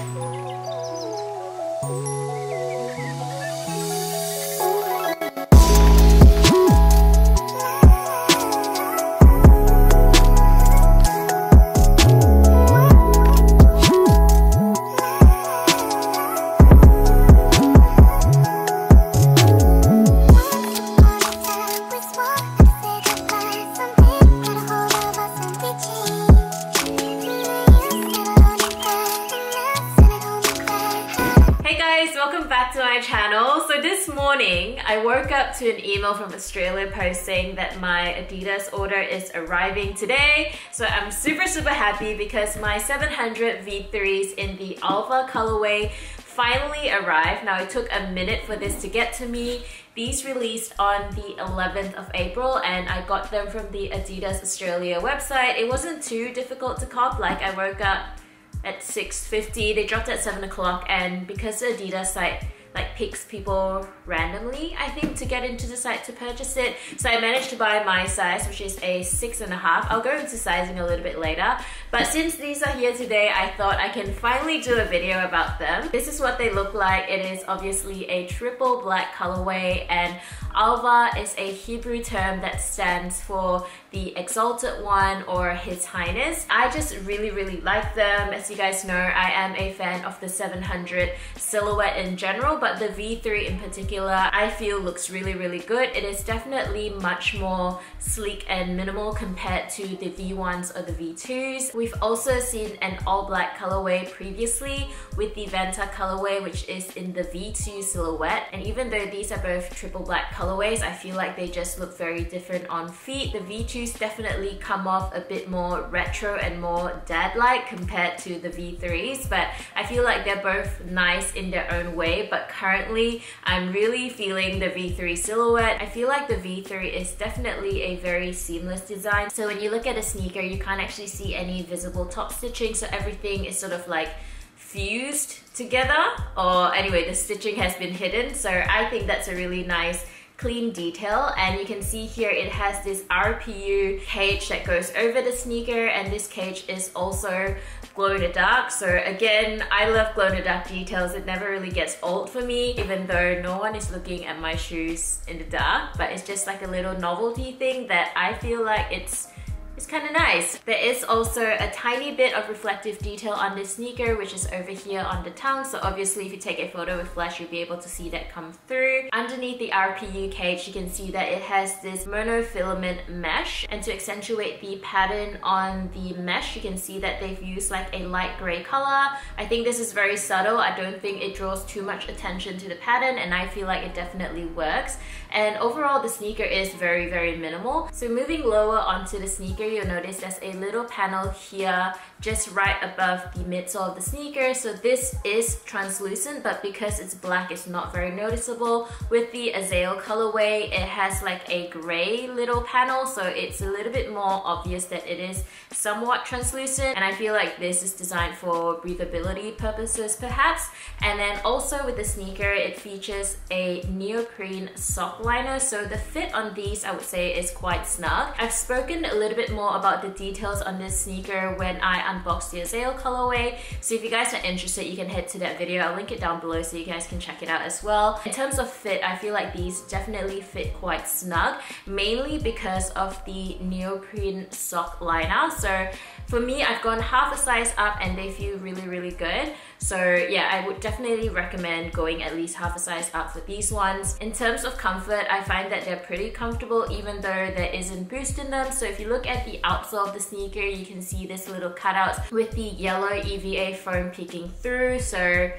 channel. Morning, I woke up to an email from Australia Post saying that my Adidas order is arriving today. So I'm super, super happy because my 700 V3s in the Alvah colorway finally arrived. Now it took a minute for this to get to me. These released on the 11th of April and I got them from the Adidas Australia website. It wasn't too difficult to cop, like I woke up at 6.50, they dropped at 7 o'clock and because the Adidas site like picks people randomly, I think, to get into the site to purchase it. So I managed to buy my size, which is a six and a half. I'll go into sizing a little bit later. But since these are here today, I thought I can finally do a video about them. This is what they look like. It is obviously a triple black colorway and Alvah is a Hebrew term that stands for the Exalted One or His Highness. I just really, really like them. As you guys know, I am a fan of the 700 silhouette in general, but the V3 in particular, I feel looks really, really good. It is definitely much more sleek and minimal compared to the V1s or the V2s. We've also seen an all black colorway previously with the Vanta colorway, which is in the V2 silhouette. And even though these are both triple black colorways, I feel like they just look very different on feet. The V2s definitely come off a bit more retro and more dad-like compared to the V3s, but I feel like they're both nice in their own way, but currently I'm really feeling the V3 silhouette. I feel like the V3 is definitely a very seamless design. So when you look at a sneaker, you can't actually see any visible top stitching, so everything is sort of like fused together or anyway the stitching has been hidden so I think that's a really nice clean detail and you can see here it has this RPU cage that goes over the sneaker and this cage is also glow in the dark. So again I love glow in the dark details. It never really gets old for me even though no one is looking at my shoes in the dark but it's just like a little novelty thing that I feel like it's it's kind of nice. There is also a tiny bit of reflective detail on this sneaker, which is over here on the tongue. So obviously if you take a photo with flash, you'll be able to see that come through. Underneath the RPU cage, you can see that it has this monofilament mesh. And to accentuate the pattern on the mesh, you can see that they've used like a light gray color. I think this is very subtle. I don't think it draws too much attention to the pattern and I feel like it definitely works. And overall, the sneaker is very, very minimal. So moving lower onto the sneaker, you'll notice there's a little panel here just right above the midsole of the sneaker. So this is translucent, but because it's black, it's not very noticeable. With the Azael colorway, it has like a gray little panel, so it's a little bit more obvious that it is somewhat translucent. And I feel like this is designed for breathability purposes, perhaps. And then also with the sneaker, it features a neoprene sock liner. So the fit on these, I would say, is quite snug. I've spoken a little bit more about the details on this sneaker when I unboxed the Azael colorway. So if you guys are interested, you can head to that video. I'll link it down below so you guys can check it out as well. In terms of fit, I feel like these definitely fit quite snug, mainly because of the neoprene sock liner. So for me, I've gone half a size up and they feel really, really good. So yeah, I would definitely recommend going at least half a size up for these ones. In terms of comfort, I find that they're pretty comfortable even though there isn't boost in them. So if you look at the outsole of the sneaker, you can see this little cutouts with the yellow EVA foam peeking through. So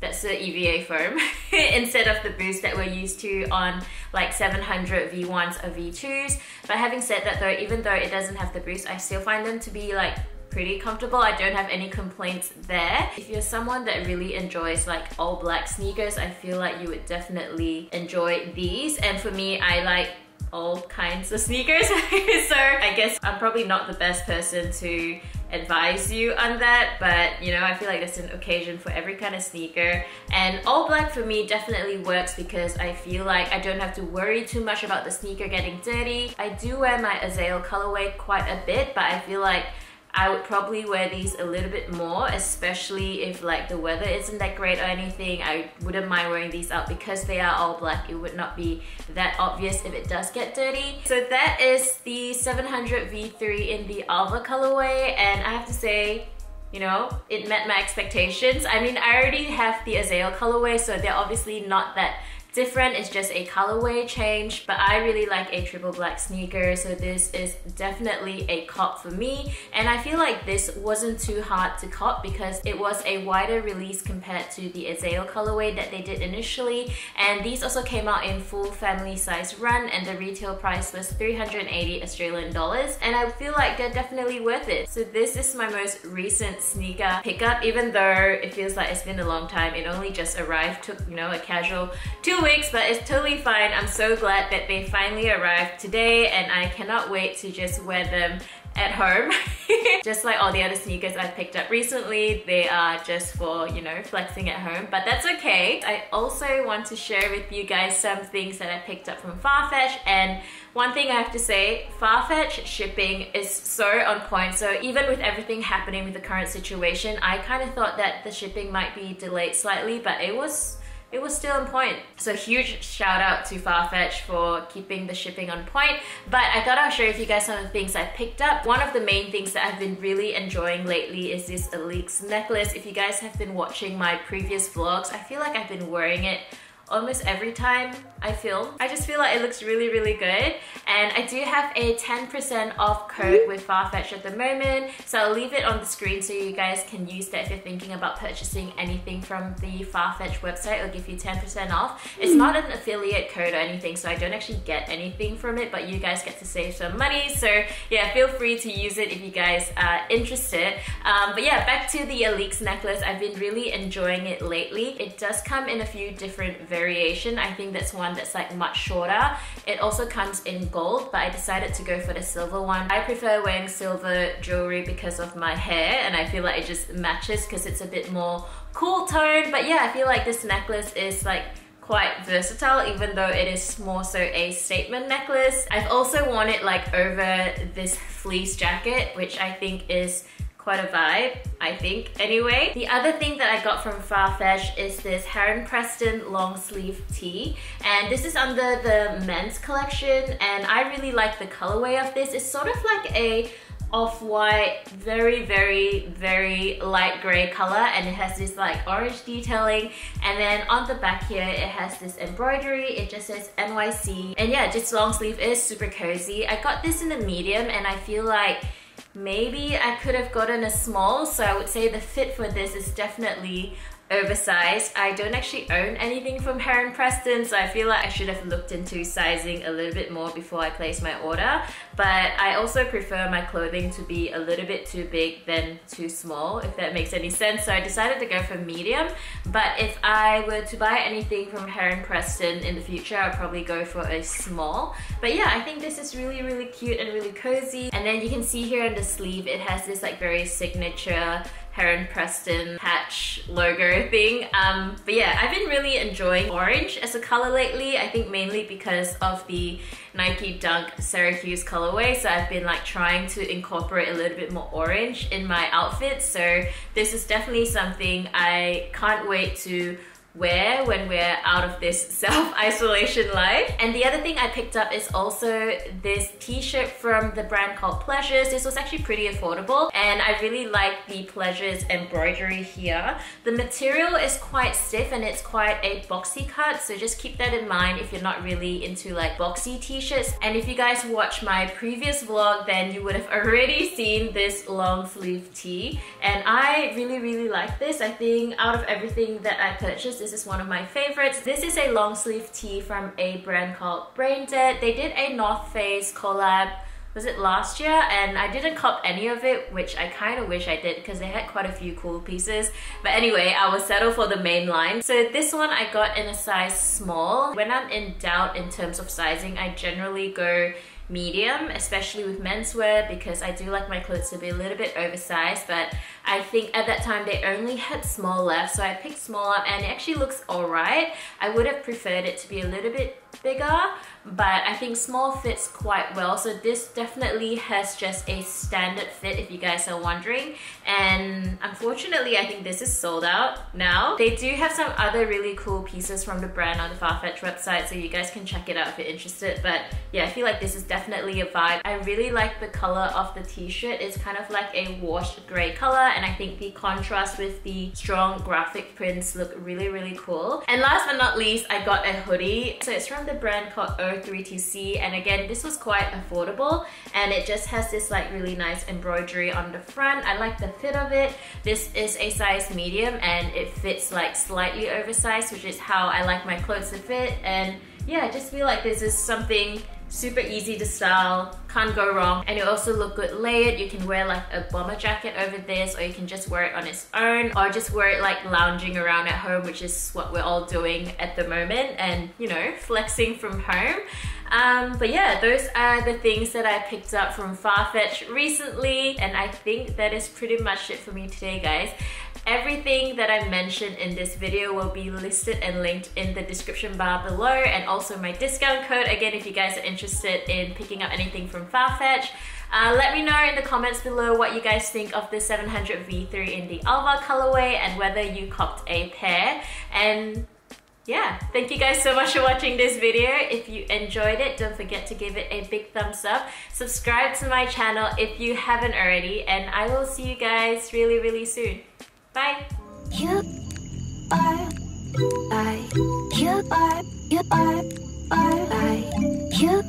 that's the EVA foam instead of the boost that we're used to on like 700 V1s or V2s. But having said that though, even though it doesn't have the boost, I still find them to be like pretty comfortable. I don't have any complaints there. If you're someone that really enjoys like all black sneakers, I feel like you would definitely enjoy these. And for me, I like all kinds of sneakers. so I guess I'm probably not the best person to advise you on that but you know I feel like there's an occasion for every kind of sneaker. And all black for me definitely works because I feel like I don't have to worry too much about the sneaker getting dirty. I do wear my Azael colorway quite a bit but I feel like I would probably wear these a little bit more, especially if like the weather isn't that great or anything. I wouldn't mind wearing these out because they are all black. It would not be that obvious if it does get dirty. So that is the 700 V3 in the Alvah colorway and I have to say you know, it met my expectations. I mean, I already have the Azael colorway, so they're obviously not that different, it's just a colorway change, but I really like a triple black sneaker, so this is definitely a cop for me. And I feel like this wasn't too hard to cop because it was a wider release compared to the Azael colorway that they did initially. And these also came out in full family size run and the retail price was 380 Australian dollars. And I feel like they're definitely worth it. So this is my most recent sneaker pickup, even though it feels like it's been a long time. It only just arrived, took, you know, a casual two two weeks, but it's totally fine. I'm so glad that they finally arrived today and I cannot wait to just wear them at home. just like all the other sneakers I've picked up recently, they are just for, you know, flexing at home, but that's okay. I also want to share with you guys some things that I picked up from Farfetch and one thing I have to say, Farfetch shipping is so on point. So even with everything happening with the current situation, I kind of thought that the shipping might be delayed slightly, but it was it was still on point. So huge shout out to Farfetch for keeping the shipping on point. But I thought I'll share with you guys some of the things I picked up. One of the main things that I've been really enjoying lately is this Alyx necklace. If you guys have been watching my previous vlogs, I feel like I've been wearing it almost every time I film. I just feel like it looks really, really good. And I do have a 10% off code with Farfetch at the moment. So I'll leave it on the screen so you guys can use that if you're thinking about purchasing anything from the Farfetch website. It'll give you 10% off. It's not an affiliate code or anything, so I don't actually get anything from it, but you guys get to save some money. So yeah, feel free to use it if you guys are interested. Um, but yeah, back to the Alyx necklace. I've been really enjoying it lately. It does come in a few different variation. I think that's one that's like much shorter. It also comes in gold, but I decided to go for the silver one. I prefer wearing silver jewelry because of my hair and I feel like it just matches because it's a bit more cool tone. But yeah, I feel like this necklace is like quite versatile even though it is more so a statement necklace. I've also worn it like over this fleece jacket which I think is quite a vibe, I think. Anyway, the other thing that I got from Farfetch is this Heron Preston long sleeve tee. And this is under the men's collection and I really like the colorway of this. It's sort of like a off-white, very, very, very light gray color and it has this like orange detailing and then on the back here it has this embroidery, it just says NYC and yeah, this long sleeve is super cozy. I got this in the medium and I feel like Maybe I could have gotten a small, so I would say the fit for this is definitely oversized. I don't actually own anything from Heron Preston, so I feel like I should have looked into sizing a little bit more before I place my order. But I also prefer my clothing to be a little bit too big than too small, if that makes any sense. So I decided to go for medium. But if I were to buy anything from Heron Preston in the future, I'll probably go for a small. But yeah, I think this is really, really cute and really cozy. And then you can see here on the sleeve, it has this like very signature Heron Preston patch logo thing. Um, but yeah, I've been really enjoying orange as a color lately. I think mainly because of the Nike Dunk Syracuse colorway. So I've been like trying to incorporate a little bit more orange in my outfits. So this is definitely something I can't wait to wear when we're out of this self-isolation life. And the other thing I picked up is also this t-shirt from the brand called Pleasures. This was actually pretty affordable and I really like the Pleasures embroidery here. The material is quite stiff and it's quite a boxy cut so just keep that in mind if you're not really into like boxy t-shirts. And if you guys watch my previous vlog then you would have already seen this long sleeve tee and I really really like this. I think out of everything that I purchased this is one of my favorites. This is a long sleeve tee from a brand called Brain Dead. They did a North Face collab was it last year and I didn't cop any of it which I kind of wish I did because they had quite a few cool pieces but anyway I was settled for the main line so this one I got in a size small when I'm in doubt in terms of sizing I generally go medium, especially with menswear because I do like my clothes to be a little bit oversized but I think at that time they only had small left so I picked small up and it actually looks alright. I would have preferred it to be a little bit bigger but I think small fits quite well. So this definitely has just a standard fit if you guys are wondering. And unfortunately, I think this is sold out now. They do have some other really cool pieces from the brand on the Farfetch website, so you guys can check it out if you're interested. But yeah, I feel like this is definitely a vibe. I really like the color of the t-shirt. It's kind of like a washed gray color, and I think the contrast with the strong graphic prints look really, really cool. And last but not least, I got a hoodie. So it's from the brand called 032C, and again, this was quite affordable, and it just has this like really nice embroidery on the front. I like the fit of it. This is a size medium, and it fits like slightly oversized, which is how I like my clothes to fit. And yeah, I just feel like this is something super easy to style, can't go wrong. And it also look good layered. You can wear like a bomber jacket over this or you can just wear it on its own or just wear it like lounging around at home, which is what we're all doing at the moment and you know, flexing from home. Um, but yeah, those are the things that I picked up from Farfetch recently and I think that is pretty much it for me today guys. Everything that I mentioned in this video will be listed and linked in the description bar below and also my discount code again if you guys are interested in picking up anything from Farfetch. Uh, let me know in the comments below what you guys think of the 700 V3 in the Alvah colorway and whether you copped a pair. And yeah, thank you guys so much for watching this video. If you enjoyed it, don't forget to give it a big thumbs up. Subscribe to my channel if you haven't already, and I will see you guys really, really soon. Bye! You are, I, you are, you are, are, I, you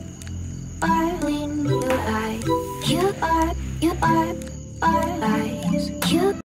are, lean, you, I, you are, you are, are, I, you